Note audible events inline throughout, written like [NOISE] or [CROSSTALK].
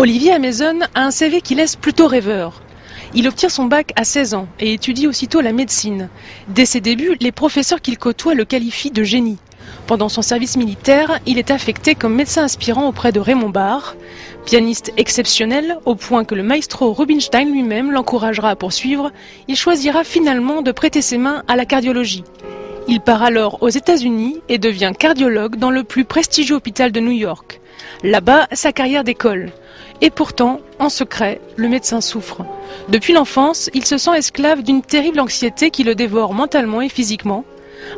Olivier Amaison a un CV qui laisse plutôt rêveur. Il obtient son bac à 16 ans et étudie aussitôt la médecine. Dès ses débuts, les professeurs qu'il côtoie le qualifient de génie. Pendant son service militaire, il est affecté comme médecin aspirant auprès de Raymond Barre. Pianiste exceptionnel, au point que le maestro Rubinstein lui-même l'encouragera à poursuivre, il choisira finalement de prêter ses mains à la cardiologie. Il part alors aux États-Unis et devient cardiologue dans le plus prestigieux hôpital de New York. Là-bas, sa carrière décolle. Et pourtant, en secret, le médecin souffre. Depuis l'enfance, il se sent esclave d'une terrible anxiété qui le dévore mentalement et physiquement.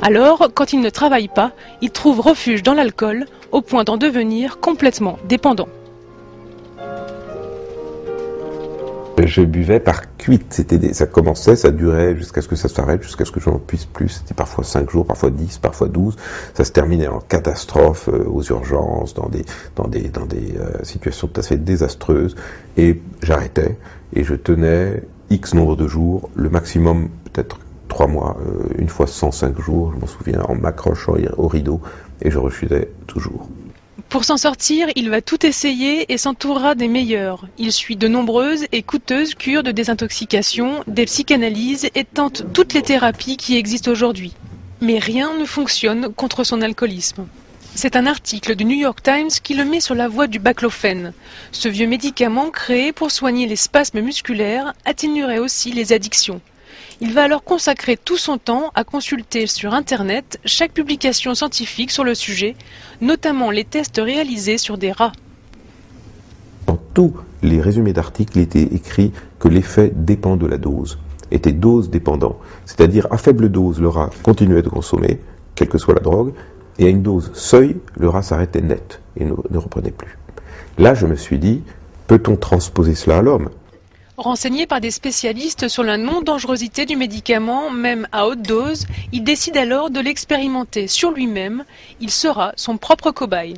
Alors, quand il ne travaille pas, il trouve refuge dans l'alcool, au point d'en devenir complètement dépendant. Je buvais par cuite. Ça commençait, ça durait jusqu'à ce que ça s'arrête, jusqu'à ce que je n'en puisse plus. C'était parfois 5 jours, parfois 10, parfois 12. Ça se terminait en catastrophe euh, aux urgences, dans des euh, situations tout à fait désastreuses. Et j'arrêtais et je tenais X nombre de jours, le maximum peut-être 3 mois, euh, une fois 105 jours, je m'en souviens, en m'accrochant au rideau et je refusais toujours. Pour s'en sortir, il va tout essayer et s'entourera des meilleurs. Il suit de nombreuses et coûteuses cures de désintoxication, des psychanalyses et tente toutes les thérapies qui existent aujourd'hui. Mais rien ne fonctionne contre son alcoolisme. C'est un article du New York Times qui le met sur la voie du baclofène. Ce vieux médicament créé pour soigner les spasmes musculaires atténuerait aussi les addictions. Il va alors consacrer tout son temps à consulter sur Internet chaque publication scientifique sur le sujet, notamment les tests réalisés sur des rats. Dans tous les résumés d'articles, il était écrit que l'effet dépend de la dose, était dose dépendant. C'est-à-dire à faible dose, le rat continuait de consommer, quelle que soit la drogue, et à une dose seuil, le rat s'arrêtait net et ne, reprenait plus. Là, je me suis dit, peut-on transposer cela à l'homme? Renseigné par des spécialistes sur la non-dangerosité du médicament, même à haute dose, il décide alors de l'expérimenter sur lui-même. Il sera son propre cobaye.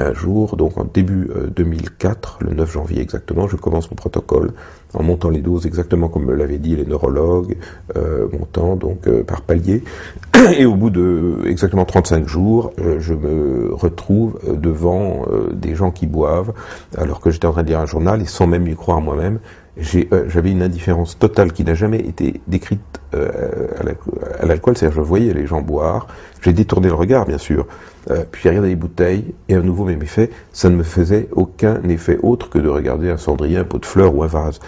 Un jour, donc en début 2004, euh, le 9 janvier exactement, je commence mon protocole en montant les doses exactement comme me l'avaient dit les neurologues, euh, montant donc euh, par palier. [CLEARS THROAT] Et au bout de exactement 35 jours, je me retrouve devant des gens qui boivent, alors que j'étais en train de lire un journal et sans même y croire moi-même, j'avais une indifférence totale qui n'a jamais été décrite euh, à l'alcool, c'est-à-dire je voyais les gens boire, j'ai détourné le regard bien sûr, euh, puis j'ai regardé les bouteilles, et à nouveau même effet, ça ne me faisait aucun effet autre que de regarder un cendrier, un pot de fleurs ou un vase.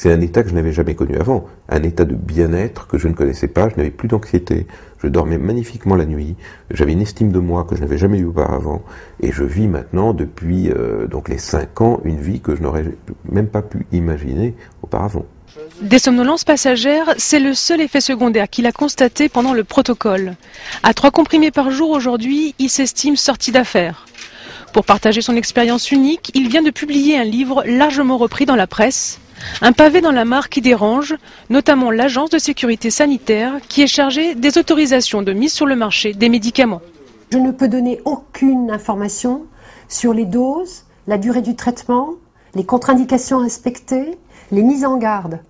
C'est un état que je n'avais jamais connu avant, un état de bien-être que je ne connaissais pas, je n'avais plus d'anxiété, je dormais magnifiquement la nuit, j'avais une estime de moi que je n'avais jamais eu auparavant, et je vis maintenant depuis euh, donc les cinq ans une vie que je n'aurais même pas pu imaginer auparavant. Des somnolences passagères, c'est le seul effet secondaire qu'il a constaté pendant le protocole. À trois comprimés par jour aujourd'hui, il s'estime sorti d'affaires. Pour partager son expérience unique, il vient de publier un livre largement repris dans la presse, un pavé dans la mare qui dérange, notamment l'agence de sécurité sanitaire qui est chargée des autorisations de mise sur le marché des médicaments. Je ne peux donner aucune information sur les doses, la durée du traitement, les contre-indications respectées, les mises en garde.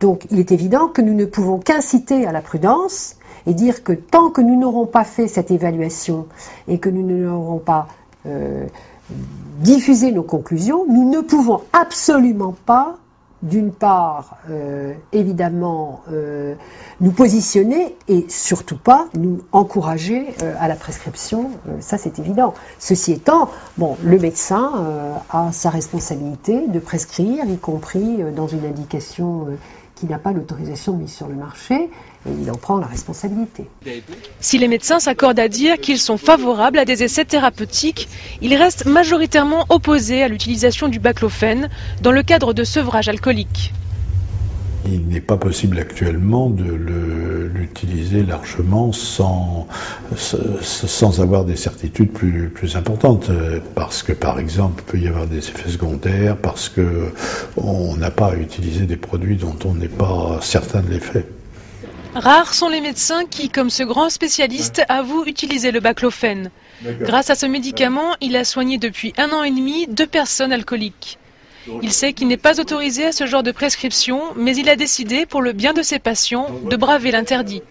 Donc il est évident que nous ne pouvons qu'inciter à la prudence et dire que tant que nous n'aurons pas fait cette évaluation et que nous n'aurons pas euh, diffusé nos conclusions, nous ne pouvons absolument pas d'une part, euh, évidemment, euh, nous positionner et surtout pas nous encourager euh, à la prescription. ça, c'est évident. Ceci étant, bon, le médecin a sa responsabilité de prescrire, y compris dans une indication qui n'a pas l'autorisation de mise sur le marché, et il en prend la responsabilité. Si les médecins s'accordent à dire qu'ils sont favorables à des essais thérapeutiques, ils restent majoritairement opposés à l'utilisation du baclofène dans le cadre de sevrage alcoolique. Il n'est pas possible actuellement de l'utiliser largement sans, sans avoir des certitudes plus, plus importantes. Parce que, par exemple, il peut y avoir des effets secondaires, parce qu'on n'a pas à utiliser des produits dont on n'est pas certain de l'effet. Rares sont les médecins qui, comme ce grand spécialiste, avouent utiliser le baclofène. Grâce à ce médicament, il a soigné depuis un an et demi deux personnes alcooliques. Il sait qu'il n'est pas autorisé à ce genre de prescription, mais il a décidé, pour le bien de ses patients, de braver l'interdit.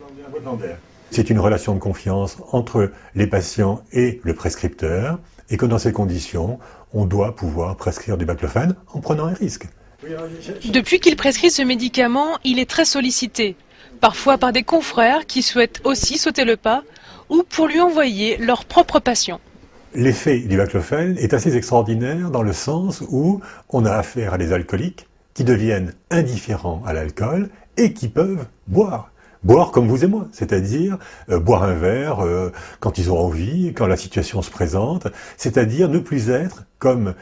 C'est une relation de confiance entre les patients et le prescripteur, et que dans ces conditions, on doit pouvoir prescrire du baclofène en prenant un risque. Depuis qu'il prescrit ce médicament, il est très sollicité, parfois par des confrères qui souhaitent aussi sauter le pas ou pour lui envoyer leurs propres patients. L'effet du baclofène est assez extraordinaire dans le sens où on a affaire à des alcooliques qui deviennent indifférents à l'alcool et qui peuvent boire. Boire comme vous et moi, c'est-à-dire euh, boire un verre euh, quand ils ont envie, quand la situation se présente, c'est-à-dire ne plus être comme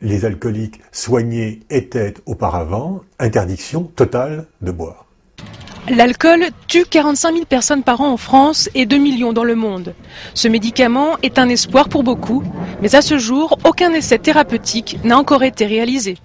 les alcooliques soignés étaient auparavant, interdiction totale de boire. L'alcool tue 45 000 personnes par an en France et 2 millions dans le monde. Ce médicament est un espoir pour beaucoup, mais à ce jour, aucun essai thérapeutique n'a encore été réalisé.